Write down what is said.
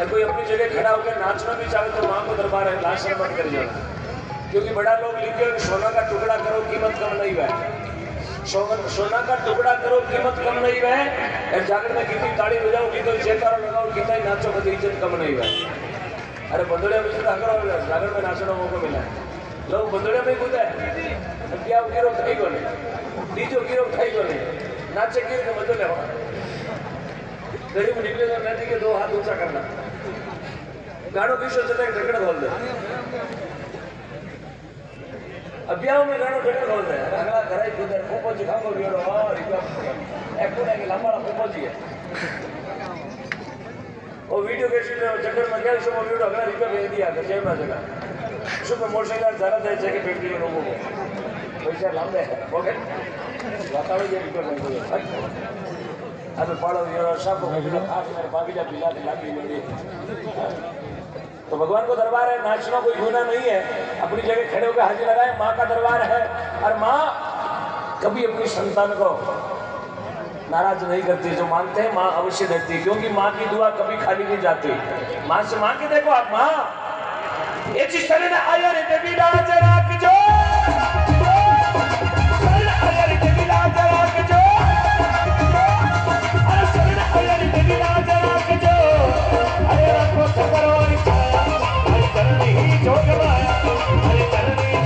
या कोई अपनी जगह खड़ा होकर नाचना भी चाहे तो माँ को दरबार है लाशन मत कर जाना क्योंकि बड़ा लोग लिखे हो सोना का टुकड़ा करो, कीमत कम नहीं है। सोना का टुकड़ा करो, कीमत कम नहीं है। और जागर में कितनी ताड़ी बजाओ कितनी जयकारा लगाओ कितना ही नाचो कभी इज़्ज़त कम नहीं है। अरे बंदोड़िया में तो अगर जागर में नाचने मौका मिला। लोग बंदोड़िया में कूदा। क्या गिरो खाई को डीजो गिरो खाई को नाचे गिर के मजो ले गरीब निकले तो नदी के दो हाथ ऊँचा करना। गाड़ो किशोर चले ढकड़ खोल दे અભ્યાવ મેં ઘણો ઘટો રોલ છે આગલા ઘરાઈ કુદે પોપોજી ખાંગો ગયો હા રીવા એ કોને કે લાંબાળા પોપોજી હે वो वीडियो कैसे चक्कर में क्या शुभ वीडियो अगला रिपे भेज दिया था जय मां जगह शुभ मोटरसाइकिल ज़्यादा दे जगह फैक्ट्री में लोगों को पैसा लांबे ओके वातावरण ये रिपे भेज दिया अब पाड़ो ये सब को खास मेरे बाकी जा पिला के लागी मिली तो भगवान को दरबार है नाचना कोई गुना नहीं है। अपनी जगह खड़े होकर हाजिर लगाए, माँ का दरबार है। और माँ कभी अपनी संतान को नाराज़ नहीं करती, जो मानते हैं, माँ अवश्य देती है। क्योंकि माँ की दुआ कभी खाली नहीं जाती। माँ से माँ के देखो आप, माँ। ये चीज़ आया रे, बेबी करनी हरे जोग